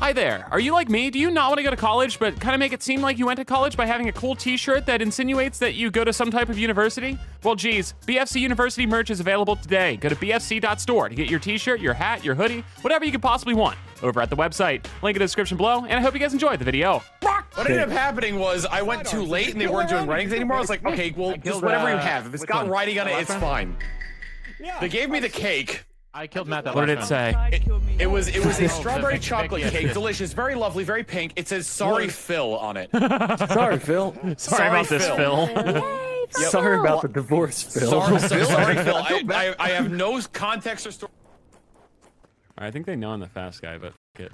Hi there. Are you like me? Do you not want to go to college, but kind of make it seem like you went to college by having a cool t-shirt that insinuates that you go to some type of university? Well, geez, BFC University merch is available today. Go to bfc.store to get your t-shirt, your hat, your hoodie, whatever you could possibly want over at the website. Link in the description below, and I hope you guys enjoyed the video. What ended up happening was I went too late and they weren't doing writings anymore. I was like, okay, well, just whatever you have. If it's got writing on it, it's fine. They gave me the cake. I killed Matt that What did it say? time. It was it was a strawberry chocolate cake, delicious, very lovely, very pink. It says "Sorry, Phil" on it. Sorry, Phil. Sorry, about this, Phil. Sorry about the divorce, Phil. Sorry, sorry, Phil. I, I, I have no context or story. I think they know I'm the fast guy, but f- it.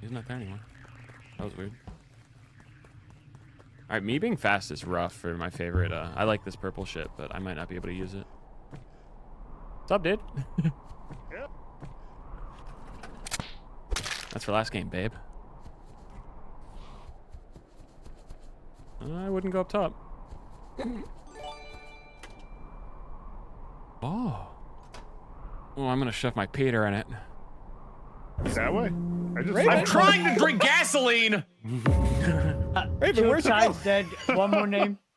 He's not there anymore. That was weird. All right, me being fast is rough for my favorite. Uh, I like this purple shit, but I might not be able to use it. What's up, dude? That's for last game, babe. I wouldn't go up top. Oh. Oh, I'm gonna shove my Peter in it. That way? I just I'm trying to drink gasoline. Raven, Two where's the times dead. One more name.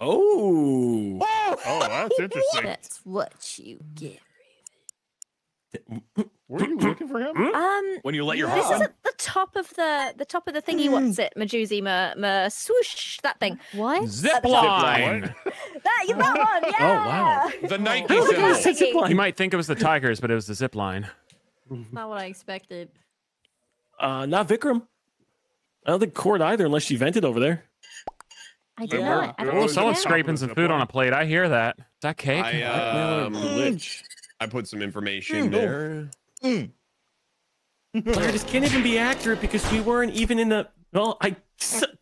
Oh. Oh, that's interesting. That's what you get. Were you looking for him? Um, When you let your this heart. is at the top of the the top of the thingy. What's it? Majuzi, ma, ma swoosh. That thing. What? Zip line. That, that one. Yeah. Oh, wow. The Nike Oh, symbol. yes. Zip line. You might think it was the Tigers, but it was the zip line. Not what I expected. Uh, not Vikram. I don't think Cord either, unless she vented over there. I did Remember- not. I Oh, don't Oh, think someone's scraping some food on a plate. I hear that. Is that cake? I um, Glitch. I put some information there. Larry, just can't even be accurate because we weren't even in the. Well, I. s-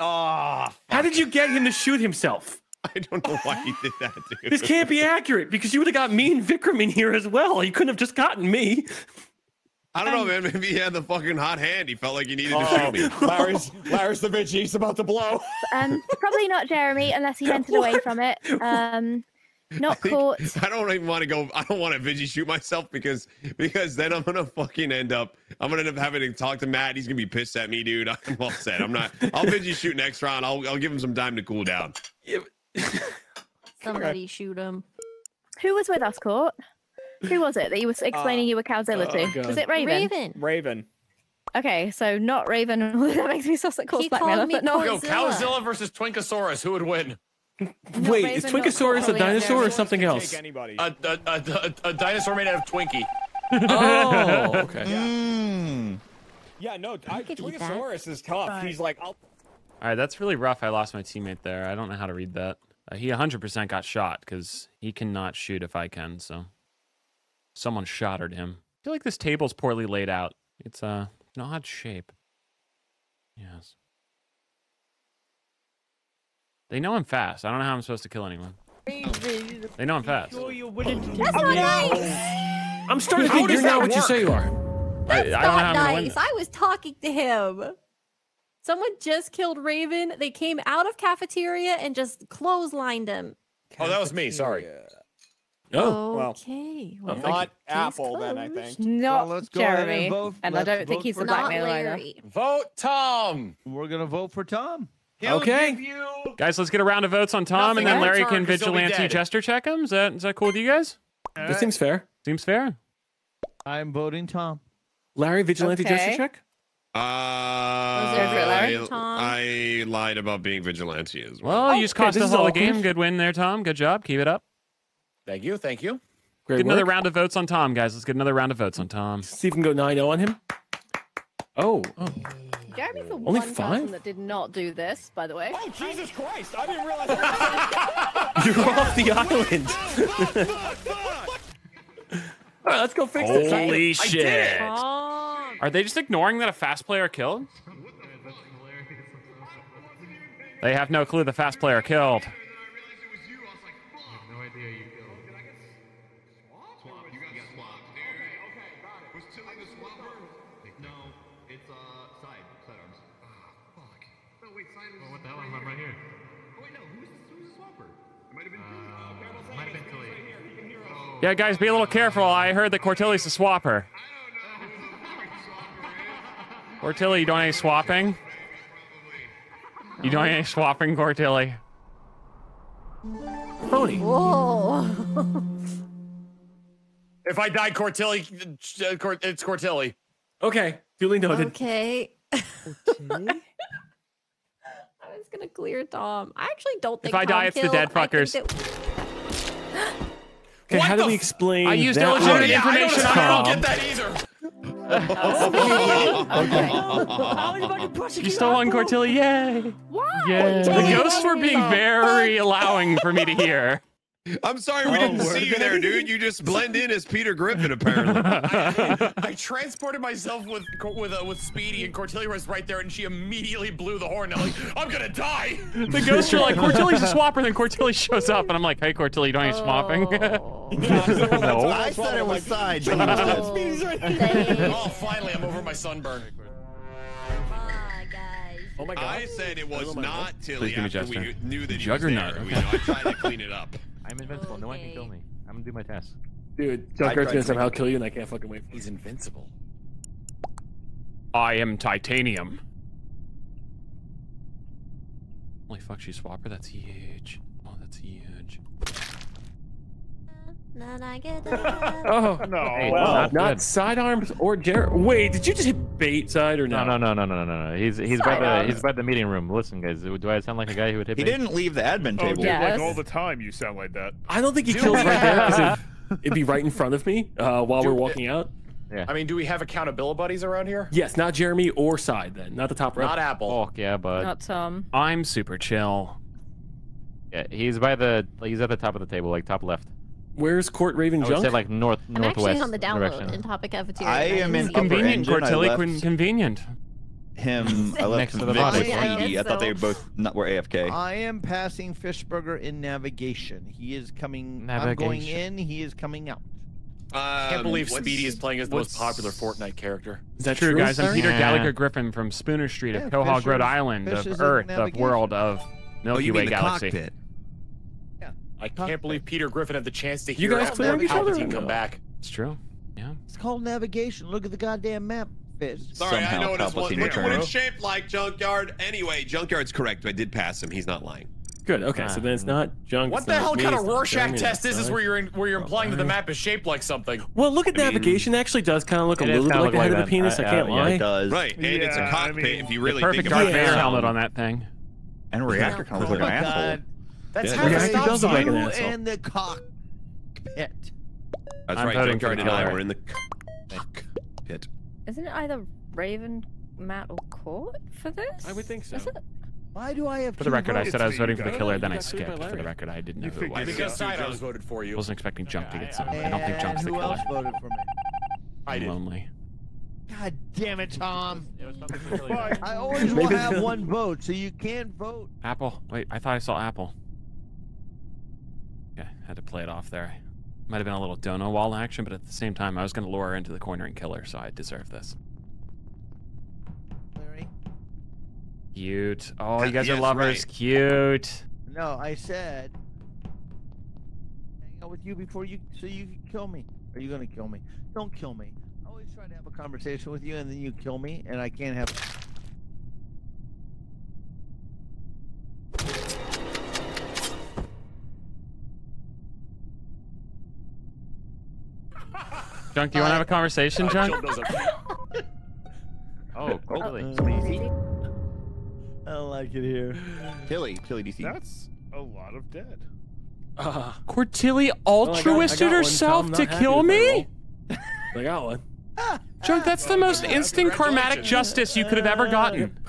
Ah, How did you get him to shoot himself? I don't know why he did that, dude. This can't be accurate because you would have got me and Vikram in here as well. You couldn't have just gotten me. I don't know, man. Maybe he had the fucking hot hand. He felt like he needed to Oh, shoot me. Larry's Larry's the bitch. He's about to blow. Um, probably not Jeremy unless he vented away from it. Um, not think- caught. I don't even want to go. I don't want to Vigi shoot myself because because then I'm gonna fucking end up. I'm gonna end up having to talk to Matt. He's gonna be pissed at me, dude. I'm all set. I'm not. I'll Vigi shoot next round. I'll I'll give him some time to cool down. Somebody shoot him. Who was with us, Court? Who was it that you were explaining you were Calzilla oh, to? God. Was it Raven? Raven. Raven. Okay, so not Raven. that makes me sus at Court's He called blackmailer, me but no. Yo, Godzilla. Cowzilla versus Twinkosaurus. Who would win? Wait, is Raven, not Twinkosaurus a dinosaur or something else? Anybody. A, a, a, a, a dinosaur made out of Twinkie. Oh, okay. yeah, no, I, could eat Twinkosaurus is tough. He's like, I'll All right, that's really rough. I lost my teammate there. I don't know how to read that. Uh, he 100% got shot because he cannot shoot if I can. So someone shotted him. I feel like this table's poorly laid out. It's uh, an odd shape. Yes. They know I'm fast. I don't know how I'm supposed to kill anyone. They know I'm fast. That's not nice. I'm starting to think does you're not that what you say you are. I, I don't Not I'm gonna win. nice. I was talking to him. Someone just killed Raven. They came out of cafeteria and just clotheslined him. Oh, that was me. Sorry. Oh, well, okay. oh, well, not case Apple then, I closed. think. Not let's go ahead and Jeremy. vote. And I Let's don't think he's the for- Not blackmailer either. Larry. Vote Tom. We're gonna vote for Tom. He'll Okay. you. Guys, let's get a round of votes on Tom, Nothing and then Larry return, can 'cause vigilante dead. jester check him. Is that is that cool with you guys? This seems fair. Seems fair. I'm voting Tom. Larry, vigilante Okay. gesture check. Uh, there Larry? I, I lied about being vigilante as well. Well, you just okay, cost this us all the game. Good win there, Tom. Good job. Keep it up. Thank you. Thank you. Great Get another round of votes on Tom, guys. Let's get another round of votes on Tom. See if we can go 9 0 on him. Oh, oh. Jeremy's the Only one five? person that did not do this, by the way. Oh, Jesus Christ! I didn't realize. You're off the island. All right, let's go fix this. Holy shit. Are they just ignoring that a fast player killed? They have no clue the fast player killed. Yeah, guys, be a little careful. I heard that Cortilli's a swapper. Cortilli, you doing any swapping? You doing any swapping, Cortilli? Phony. Whoa. If I die, Cortilli, uh, Cort- it's Cortilli. Okay, duly noted. okay. I was gonna clear Tom. I actually don't think. If I Tom die, it's the dead fuckers. That- Okay, What how do we f- explain I used illegitimate one? Yeah, I don't, information I don't get that either. You stole one, Cortilli. Yay! Why? Yay! The ghosts were being very allowing for me to hear. I'm sorry we didn't see you there, dude. You just blend in as Peter Griffin, apparently. I transported myself with with uh, with Speedy, and Cortilli was right there, and she immediately blew the horn. I'm like, I'm gonna die. The ghosts are like, Cortilli's a swapper, then Cortilli shows up, and I'm like, hey, Cortilli, you doing any swapping? Oh. no. I said it was side. Oh. Oh, finally, I'm over my sunburn. Bye, guys. Oh my god. I said it was Oh not Please Tilly give me after we knew that Juggernaut, he was there. okay. You know, I tried to clean it up. I'm invincible. No one can kill me. I'm gonna do my test. Dude, I Junkyard's gonna somehow kill you, and I can't fucking wait. He's invincible. I am titanium. Holy fuck, she's swapper. That's huge. Oh, that's huge. Then I get Oh No. Hey, well, not not good. sidearms or Jer. Wait, did you just hit bait side or No, no? no, no, no, no, no, no. He's he's by the he's by the meeting room. Listen, guys. Do I sound like a guy who would hit He me? didn't leave the admin oh, table. dude, Yes. like all the time you sound like that. I don't think he kills right there because it'd, it'd be right in front of me uh, while we're walking out. Yeah. I mean, do we have accountability buddies around here? Yes, not Jeremy or side then, not the top right. Not Apple. Fuck yeah, bud. Not Tom. I'm super chill. Yeah, he's by the he's at the top of the table, like top left. Where's Court Raven I would Junk? say like north I'm northwest actually on the download direction. in Topic Cafeteria. I am in Convenient, engine. I Cortilli. left Con- convenient. him. I left Next to the Vic box. with Yeah, I Speedy. I thought they were both not were AFK. I am passing Fishburger in navigation. He is coming. I'm going in. He is coming out. I can't Um, believe Speedy is playing as the most popular Fortnite character. Is that True, guys. I'm? Peter Yeah. Gallagher Griffin from Spooner Street of Yeah, Quahog, Rhode Island, Fish of Earth, of world, of Oh, Milky you Way mean the galaxy. cockpit? I can't believe Peter Griffin had the chance to You hear guys Al- clearing each other or Palpatine come no? back. It's true. Yeah. It's called navigation. Look at the goddamn map. Fish. Sorry, I Somehow know what it's, Palpatine what, what it's shaped like, Junkyard. Anyway, Junkyard's correct. I did pass him. He's not lying. Good. Okay, so then it's not Junk. What the hell kind of it's Rorschach test it's is this where you're in, where you're implying that the map is shaped like something? Well, look at I mean- navigation. actually does kind of look a little bit like the head of the penis. I, I- can't yeah, lie. It does. Right, and it's a Yeah, I cockpit. mean- if you The really perfect think Darth about Vader it. helmet on that thing. And a reactor kind of Oh looks like my an asshole. God. That's Yeah. half Yeah, a he stop does look an You and the cockpit. That's I'm right. voting for Junkyard and I were in the cockpit. Isn't it either Raven, Matt, or Court for this? I would think so. Is it? Why do I have For the two record, I said I was voting for the killer, then I got screwed by skipped. For the record, I didn't know who it was. Because out. I was voted for you. wasn't expecting Junk to get some. I don't think And Junk's the killer. who else voted for me? I I'm did. lonely. God damn it, Tom. I always will have one vote, so you can't vote. Apple. Wait, I thought I saw Apple. Okay, had to play it off there. Might have been a little dono wall action, but at the same time, I was going to lure her into the corner and kill her, so I deserve this. Larry. Cute. Oh, you guys yes, are lovers. right. Cute. No, I said hang out with you before you so you can kill me. Are you gonna kill me? Don't kill me. I always try to have a conversation with you and then you kill me and I can't have Junk, do you want to have a conversation, Junk? Jill doesn't- Oh, really? I don't like it here. Tilly, Tilly DC. That's a lot of dead. Uh, Cortilli well, I got- I altruisted got one, herself to kill me? roll. I got one. Junk, that's the most instant karmatic justice you could have ever gotten.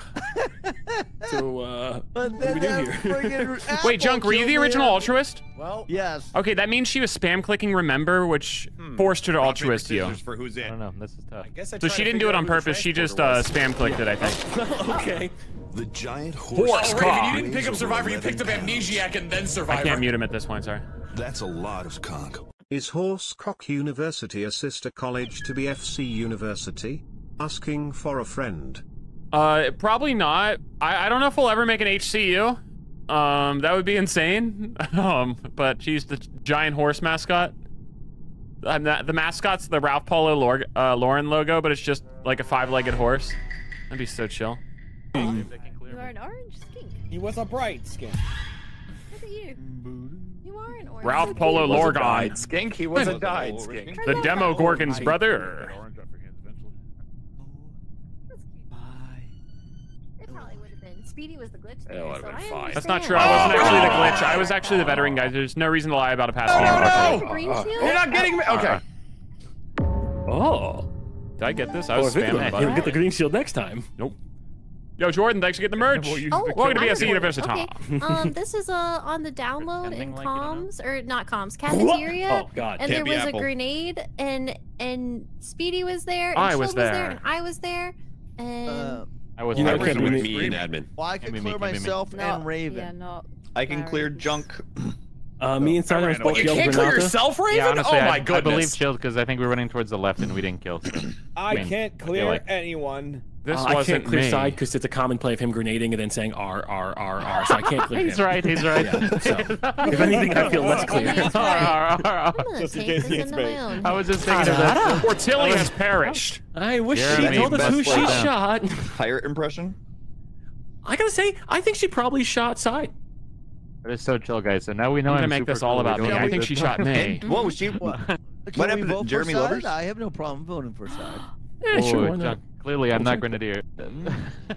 So, uh, what do we do here? Wait, Junk, were you the me. original altruist? Well, Yes. Okay, that means she was spam clicking remember, which forced her to Rock, paper, altruist you. scissors For who's I in? don't know. This is tough. I guess I So she didn't do it on purpose. She just uh, spam clicked it, I think. okay. The giant horse. Oh, Raven, cock. you didn't pick up Survivor. You picked up Amnesiac and then Survivor. I can't mute him at this point, sorry. That's a lot of conk. Is Horsecock University a sister college to BFC University? Asking for a friend. Uh, probably not. I, I don't know if we'll ever make an HCU. Um, that would be insane. um, but she's the giant horse mascot. Um, the, the mascot's the Ralph Polo Lor- uh, Lauren logo, but it's just like a five-legged horse. That'd be so chill. You are an orange skink. He was a bright skink. Look at you. You are an orange. Ralph Polo was a Lorgon. skink. He was a dyed skink. The Demogorgon's brother. Orange up for hands eventually. It probably would have been. Speedy was the glitch. It there, so I. That's not true. I wasn't actually the glitch. I was actually the veteran guy. There's no reason to lie about a past game. Oh, oh, the green? Uh, you're not getting me. Okay. Oh. Did I get this? I Oh, was Vikram, spamming the He'll get the green shield next time. Nope. Yo, Jordan, thanks for getting the merch. We'll use Oh, Welcome to I'm BSC an University. Okay. Um, this is uh on the download in like it, I don't know. comms or not comms cafeteria. Oh God. and there was Apple. a grenade, and and Speedy was there, and I Shield was there. and I was there, and Uh, I was You know, never can't with be me and admin. well, I Can't me, clear can't me. myself Not, and Raven. Yeah, not. I can clear junk. Uh, me and Simon ran both away. You can't clear yourself, Raven? Yeah, honestly, oh I, my I believe goodness. chilled because I think we're running towards the left and we didn't kill. So. I can't clear feel like- anyone. This Uh, I wasn't can't clear me. side because it's a common play of him grenading and then saying R R R R. So I can't clear He's him. right. He's right. Yeah, so, if anything, I feel less clear. He's Arr, right. arr, arr. I'm Just in case this he gets into my bait. own. I was just thinking of that. Portillia has perished. I wish Jeremy, she told us who she down. shot. Pirate impression. I gotta say, I think she probably shot side. But it's so chill, guys. So now we know I'm gonna make super this all cool. about me. don't I think she shot me. What was she? What, Can what we happened to Jeremy for side? Lovers? I have no problem voting for side. Yeah, sure. Oh, Why not? John, clearly, I'm not Grenadier.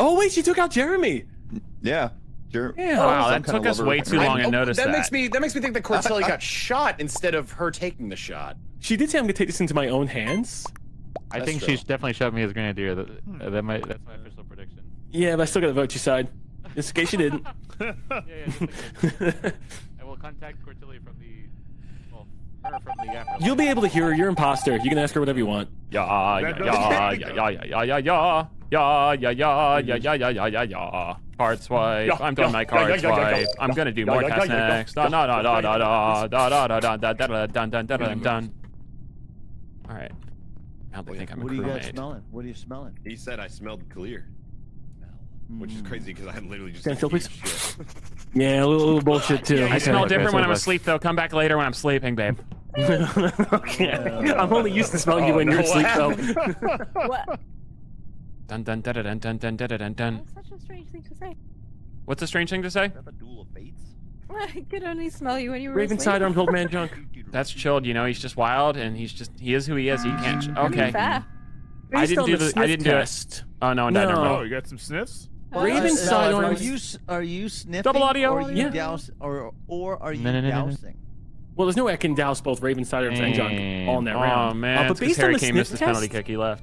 Oh wait, she took out Jeremy. Yeah. Jer- Yeah. Wow, that kind took us way too long I- to oh, notice that. that. makes me that makes me think that Cortilli got shot instead of her taking the shot. She did say I'm gonna take this into my own hands. I That's think true. she definitely shot me as Grenadier. That, uh, that might, that's my official prediction. Yeah, but I still gotta vote your side. Just in case you didn't. yeah, yeah, just I will contact Cortilli from the, You'll be able to hear her. You're imposter. You can ask her whatever you want. Yeah, yeah, That yeah, doesn't- yeah, yeah, yeah, yeah, yeah. Yeah, yeah, yeah, yeah, yeah, yeah, yeah, yeah, yeah. Card swipe. Yeah, I'm doing yeah, my yeah, card yeah, yeah, yeah, swipe. yeah. I'm gonna do Yeah, more yeah, tests yeah, yeah, next. Da da da da da da da da da da da da da dun dun dun dun dun All right. Now they think I'm a What are you guys crewmate. smelling? What are you smelling? He said I smelled clear, which is crazy because I had literally just. Can I said fill, please? shit. Yeah, a little, little bullshit too. I Okay. smell Okay, different so when I'm that's- asleep, though. Come back later when I'm sleeping, babe. okay. I'm only used to smelling you Oh, when you're asleep, though. What? Dun dun dun dun dun dun dun dun dun. That's such a strange thing to say. What's a strange thing to say? Have a duel of fates. I could only smell you when you were Raven asleep. sidearm, old man junk. That's chilled. You know, he's just wild, and he's just he is who he is. He can't. ch- I mean, Okay. fair. I didn't do the the. I didn't do it. test. Oh no, no, No. never Oh, you got some sniffs? Raven Uh, sidearm. Are you are you sniffing? Double audio? Or are you Yeah. douse, or or are you No, no, no, no, no. dousing? Well, there's no way I can douse both Raven sidearms and junk all in that oh round. man, Uh, it's but 'cause based on the Kane sniff missed his penalty kick. He left.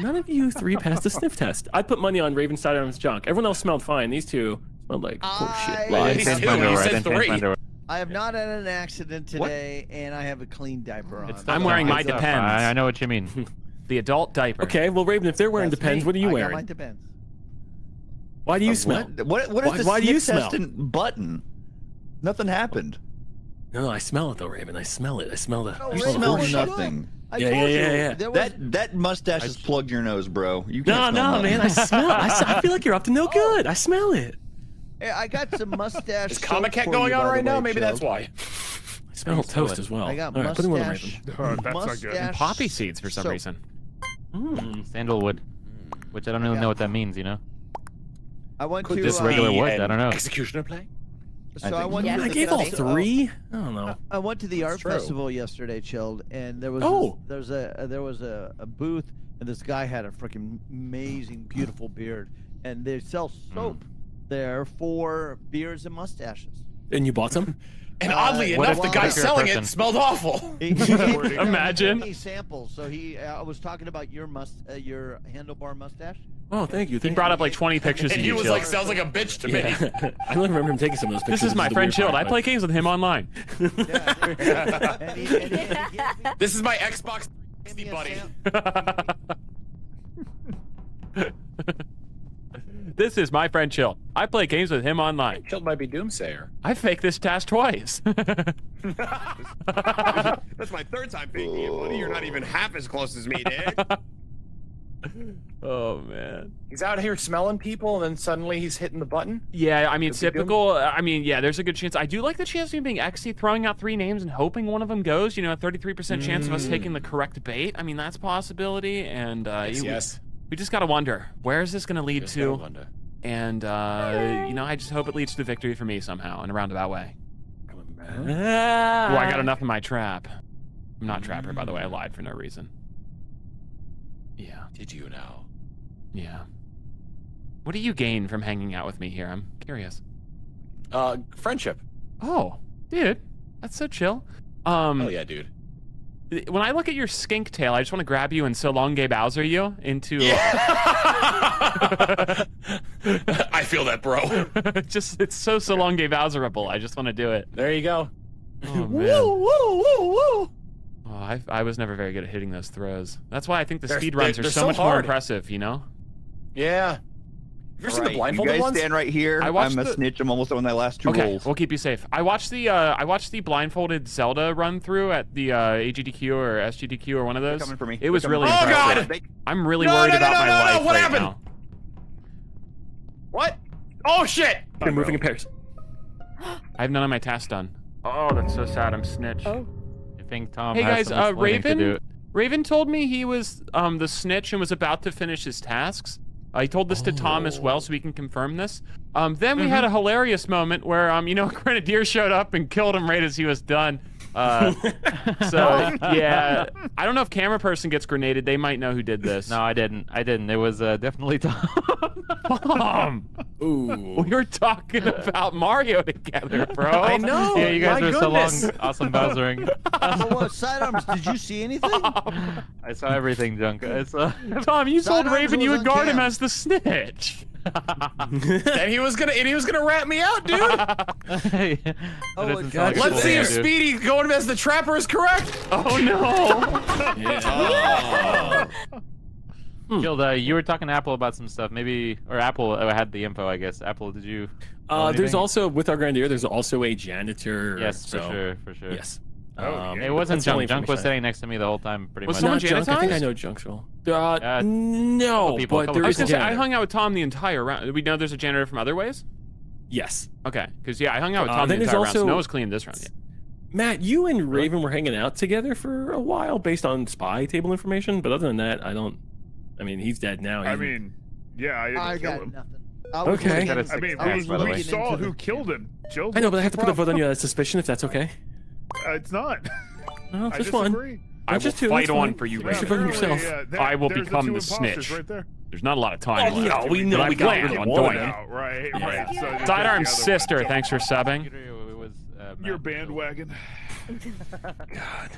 none of you three passed the sniff test. I put money on Raven sidearms junk. Everyone else smelled fine. These two smelled like I- horseshit. I lies. He's Change two, my he said then three. I have not had an accident today, and I have a clean diaper on. It's I'm wearing my Depends. I, I know what you mean. The adult diaper. Okay, well, Raven, if they're wearing That's Depends, me. what are you I wearing? Got my depends. Why do you Uh, smell? What? What, what is Why- this why do you smell? button? Nothing happened. No, no, I smell it though, Raven. I smell it. I smell the. No, I You smell the smell Raven, horseshit. shut nothing. I Yeah, yeah, yeah, yeah. There was, That that mustache has plugged your nose, bro. You No, can't smell no, nothing. man. I smell. I feel like you're up to no good. I smell it. Hey, I got some mustache. Is soap Comic Cat going you, on by the right now? Maybe Joe. that's why. I smell toast as well. I got All right, put him on the mustache. Raven. Oh, that's not good. mustache Poppy seeds for some soap. reason. Mm. Sandalwood, which I don't really got- know what that means. You know, I want Could to Just uh, regular wood? I don't know. Executioner play? So I I, went so. to Yeah, I gave all festival- three. I don't know. I went to the art true. festival yesterday, chilled, and there was Oh. this, there was a uh, there was a, a booth, and this guy had a freaking amazing, beautiful beard, and they sell hmm. soap there for beards and mustaches. And you bought some? And Uh, oddly what enough, the guy selling person? it smelled awful. He, he gave he Imagine. me samples. So he, uh, I was talking about your must, uh, your handlebar mustache. Oh, thank you. He brought you. up like 20 pictures And of he was Jill. like, sounds like a bitch to me. Yeah. I don't remember him taking some of those pictures. This is my the friend weird Chilled. I play games with him online. Yeah. and he, and he, and he This is my Xbox gave me a buddy. this is my friend Chill. I play games with him online. Chill might be Doomsayer. I faked this task twice. That's my third time picking you, buddy. You're not even half as close as me, dude. Oh man. He's out here smelling people, and then suddenly he's hitting the button. Yeah, I mean, Could typical. uh, I mean, yeah, there's a good chance. I do like the chance of him being XC throwing out three names and hoping one of them goes. You know, a 33% chance of us taking the correct bait. I mean, that's a possibility. And uh, Yes, you- yes. We just gotta wonder where is this gonna lead Just gotta wonder. And uh, you know, I just hope it leads to victory for me somehow in a roundabout way. Oh. I got enough in my trap. I'm not trapper, by the way. I lied for no reason. Yeah, Did you know? yeah. What do you gain from hanging out with me here? I'm curious. Uh, friendship. Oh, dude, that's so chill. Um, Oh yeah, dude. When I look at your skink tail, I just want to grab you and so long gay Bowser you into. Yeah. I feel that, bro. just it's so so long gay Bowserable. I just want to do it. There you go. Oh man. woo, woo, woo. Oh, I, I was never very good at hitting those throws. That's why I think the They're- speed runs they're- are they're so, so much more impressive. You know. Yeah. You ever seen Right, the you guys ones? stand right here. I watched I'm a snitch. I'm almost on my last two Okay, rolls. we'll keep you safe. I watched the uh, I watched the blindfolded Zelda run through at the uh, AGDQ or SGDQ or one of those. coming for me. It was They're really coming for me. impressive. Oh, God! I'm really No, worried no, no, about no, my no, no, life what right happened? now. What? Oh shit! They're moving in pairs. I have none of my tasks done. Oh, that's so sad. I'm snitch. Oh. I think Tom Hey has guys, some uh, explaining to Raven. do. Raven told me he was um the snitch and was about to finish his tasks. He told this to Tom as well, so we can confirm this. Um, then we had a hilarious moment where um, you know, a Grenadier showed up and killed him right as he was done. Uh, so yeah, I don't know if camera person gets grenaded. They might know who did this. No, I didn't. I didn't. It was uh, definitely Tom. Tom. Ooh. We were talking about Mario together, bro. I know. yeah, you guys my were so long, awesome Bowsering. Oh, what, sidearms? Did you see anything? I saw everything, Junk. I saw. Tom, you told Raven you would on guard him as the snitch. and he was gonna and he was gonna rat me out, dude. Hey, Oh, doesn't it sound got like a Let's cool see idea, if dude. Speedy going as the trapper is correct. Oh no. Guild, uh, you were talking to Apple about some stuff. Maybe, or Apple uh, had the info, I guess. Apple, did you? Uh, there's also with our grenadier. There's also a janitor. Yes, for sure, for sure. Yes. Oh, Um, yeah. It wasn't that's the Junk. Junk was sitting next to me the whole time, pretty Was much. someone Not junk. I think I janitized? know Junkville. Uh, Uh, no, people, but couple there I is was a gonna say I hung out with Tom the entire round. We know there's a janitor from other ways. Yes. Okay, because yeah, I hung out with Uh, Tom the then there's entire round. So also- no one's cleaned this round yet. Matt, you and Raven were hanging out together for a while based on spy table information, but other than that, I don't. I mean, he's dead now. I mean, yeah, I didn't I kill got him. nothing. I Okay. looking- Got a I six mean, I we, we saw who killed him. Jill. I know, but I have to put a vote on you. you as suspicion if that's okay. Uh, it's not. No, I just one. disagree. I will just two, fight on fine. for you, You Raven. should yourself. Yeah, that- I will become two the snitch. Right there. There's not a lot of time Oh, left. no, we know but I we got plan on one. doing it. Out, right, right. So just Sidearm sister, one. thanks for subbing. It was, uh, Your bandwagon. God.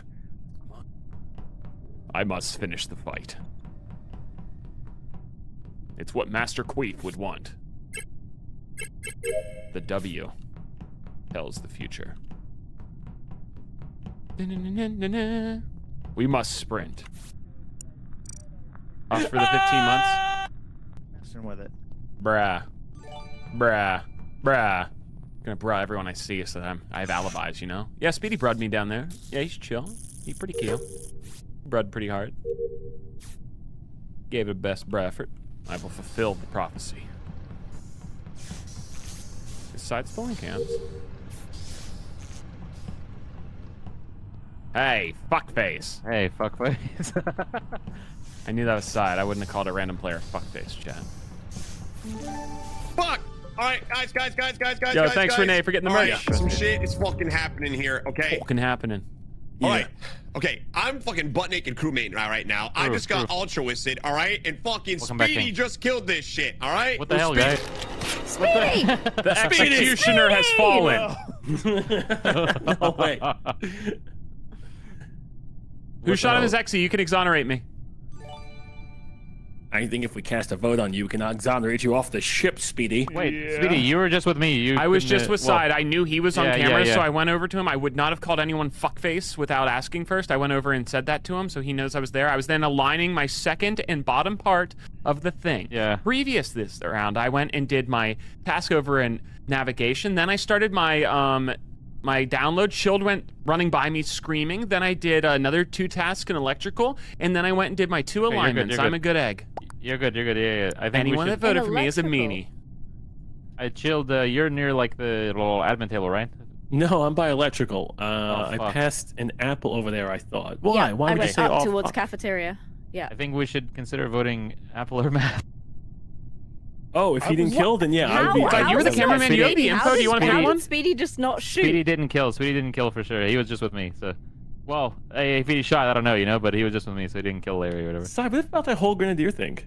I must finish the fight. It's what Master Queef would want. The W tells the future. We must sprint. Us for the 15 months? Messing with it. Bruh. Bruh. Bruh. Gonna bruh everyone I see so that I'm, I have alibis, you know? Yeah, Speedy brud me down there. Yeah, he's chill. He's pretty cute. Brud pretty hard. Gave it a best bruh effort. I will fulfill the prophecy. Is side spawning cams? Hey, fuckface. Hey, fuckface. I knew that was side. I wouldn't have called a random player fuckface, chat. Fuck! All right, guys, guys, guys, guys, guys. Yo, guys, thanks, guys. Renee, for getting the All right, merch. some shit is fucking happening here, okay? Fucking happening. All right. Okay, I'm fucking butt naked crewmate right right now. I just got proof. altruisted, all right? And fucking Welcome back, Speedy King. just killed this shit, all right? what the hell, guys? Speedy! The executioner has fallen. no way. Who shot him as Exy? You can exonerate me. I think if we cast a vote on you, we can exonerate you off the ship, Speedy. Wait, Yeah. Speedy, you were just with me. You I was just uh, with well, Side. I knew he was on Yeah, yeah, camera, yeah. so I went over to him. I would not have called anyone fuckface without asking first. I went over and said that to him, so he knows I was there. I was then aligning my second and bottom part of the thing. Yeah. Previous this round, I went and did my task over in navigation. Then I started my um my download. Shield went running by me screaming. Then I did another two tasks in electrical, and then I went and did my two you're good, alignments. you're I'm good. a good egg. You're good. You're good. Yeah, yeah. I think Anyone we that should... voted for me is a meanie. I chilled. Uh, you're near like the little admin table, right? No, I'm by electrical. Uh, I passed an apple over there. I thought. Why? Yeah, Why I would you went say up off? towards cafeteria. Yeah. I think we should consider voting Apple or Matt. Oh, if he didn't What? kill, then yeah, I How? would be. God, you were the How is that cameraman, you have the Speedy? info, How do you wanna did- pick how one? did Speedy just not shoot? Speedy didn't kill. Speedy didn't kill for sure. He was just with me. So, well, if he shot, I don't know, you know, but he was just with me, so he didn't kill Larry or whatever. Sorry, what about that whole grenadier thing?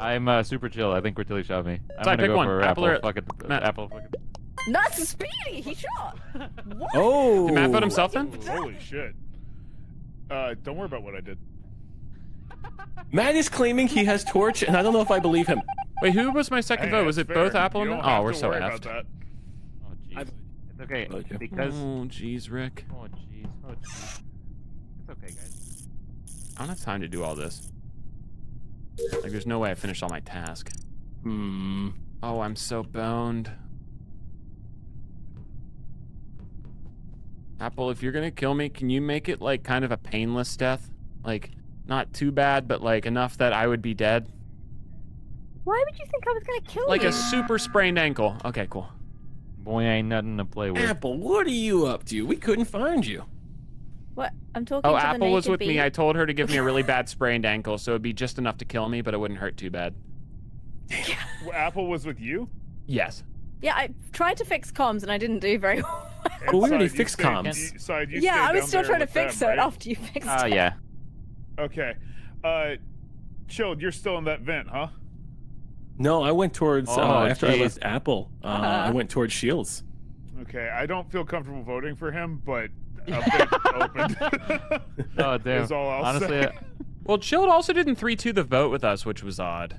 I'm uh, super chill. I think Cortilli shot me. I'm Sorry, gonna pick go one. for Apple Apple. or- Fuck it. Matt. Apple. Fuck it. Not Speedy. He shot. What? Oh. Did Matt vote himself then? Holy shit. Uh, don't worry about what I did. Matt is claiming he has torch, and I don't know if I believe him. Wait, who was my second Hey, vote? Was that's it both. Apple and don't Oh, we're so worry about effed. that. Oh, jeez. It's okay. Vote. Because. Oh, jeez, Rick. Oh, jeez. Oh, jeez. It's okay, guys. I don't have time to do all this. Like, there's no way I finished all my task. Hmm. Oh, I'm so boned. Apple, if you're gonna kill me, can you make it like kind of a painless death? Like, not too bad, but like enough that I would be dead? Why would you think I was gonna kill Like you? Like a super sprained ankle. Okay, cool. Boy, ain't nothing to play with. Apple, what are you up to? We couldn't find you. What? I'm talking Oh, to the Apple was naked with me. I told her to give me a really bad sprained ankle, so it'd be just enough to kill me, but it wouldn't hurt too bad. Well, Apple was with you? Yes. Yeah, I tried to fix comms and I didn't do very well. And Well, we already fixed comms. you- Side, you yeah, I was still trying to fix them, it right? after you fixed Oh, it. Oh yeah. Okay. Uh, Chilled, you're still in that vent, huh? No, I went towards Oh, uh, after I left Apple. Uh, I Uh-huh. went towards Shields. Okay, I don't feel comfortable voting for him, but a vent opened. Oh, damn. Is all I'll Honestly, say. uh, Well, Chilled also didn't 3 2 the vote with us, which was odd.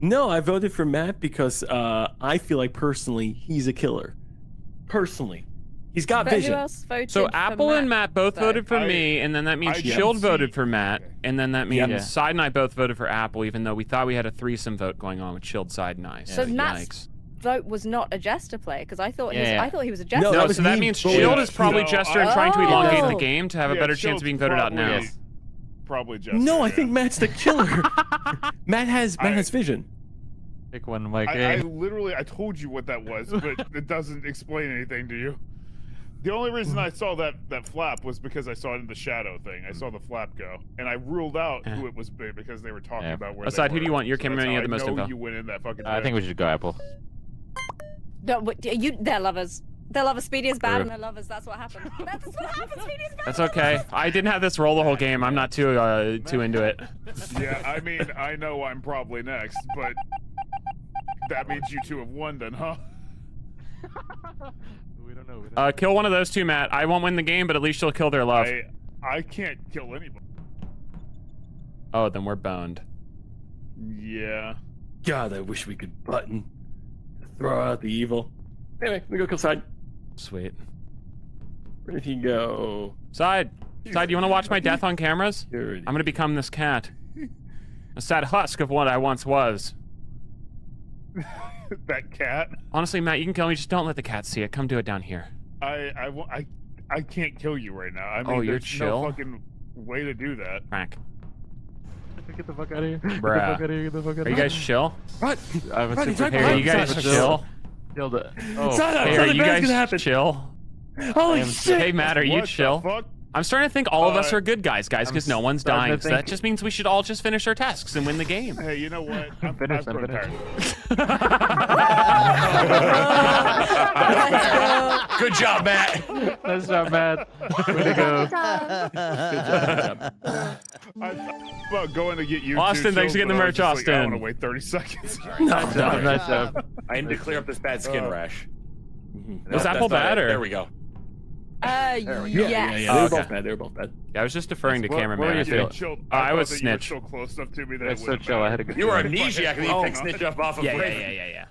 No, I voted for Matt because uh, I feel like personally he's a killer. Personally, he's got But vision. who else voted So for Apple and Matt both though? voted for I- me, and then that means I Chilled voted for Matt, okay. and then that means Yeah. Side and I both voted for Apple, even though we thought we had a threesome vote going on with Chilled, Side, and I. So So Matt's yikes. vote was not a Jester player because I thought his, Yeah, yeah. I thought he was a Jester. No, No, that was so that me means voting. Chilled is probably No, Jester and trying to elongate the game to have a Yeah, better chance of being voted out now. probably- Probably Jester. no, I yeah. think Matt's the killer. Matt has Matt has vision. pick one, Mike. I, I literally I told you what that was, but it doesn't explain anything to you. The only reason I saw that that flap was because I saw it in the shadow thing. I saw the flap go, and I ruled out Eh. who it was because they were talking Yeah. about where. Aside, they who do you want? Your So cameraman, that's you have the I most info. You went in that fucking. I think vent. we should go Apple. No, but you, they're lovers. They're lovers. Speedy is bad, True. and they're lovers. That's what happened. That's what happened. Speedy is bad. That's okay. I didn't have this roll the whole game. I'm not too uh, too into it. Yeah, I mean, I know I'm probably next, but that means you two have won, then, huh? We don't know. Uh, kill one of those two, Matt. I won't win the game, but at least you'll kill their love. I I can't kill anybody. Oh, then we're boned. Yeah. God, I wish we could button throw out the evil. Anyway, we go kill side. Sweet. Where did he go? Side. Side, do you want to watch my death on cameras? I'm gonna become this cat. A sad husk of what I once was. that cat. Honestly, Matt, you can kill me. Just don't let the cat see it. Come do it down here. I I I I can't kill you right now. I oh, mean, Oh, you're chill? no fucking way to do that. Crack. Get the fuck out of here. Get the fuck out of here. Get the fuck out of here. Are you guys chill? What? I'm a super right, are you guys Right. chill? Killed it. Oh, Son of- Hey, are you guys chill? Holy shit! Hey, Matt, are you What the chill? Fuck? I'm starting to think all of us are good guys, guys, because no one's starting to dying. So that just means we should all just finish our tasks and win the game. Hey, you know what? I'm, finished, I've I'm grown finished. tired. Good job, Matt. That's not bad. Way to go. good job I thought about going to get you. Austin, two thanks for getting the but I was merch, Austin. like, I Austin. want to wait 30 seconds. Nice job. Nice job. I need to clear up this bad skin Uh, rash. Was That- Apple bad or? There we go. Uh, we go. yes. Yeah, yeah, yeah. Oh, They were okay. both bad. They were both bad. Yeah, I was just deferring to Where- cameraman. where are I you feel- feeling? Chilled. Oh, I thought was that you were snitch. so close enough to me that That's it so chill. I had a good You were time. amnesiac and you Oh, pick no. snitch up off of Yeah, yeah, yeah, yeah, yeah.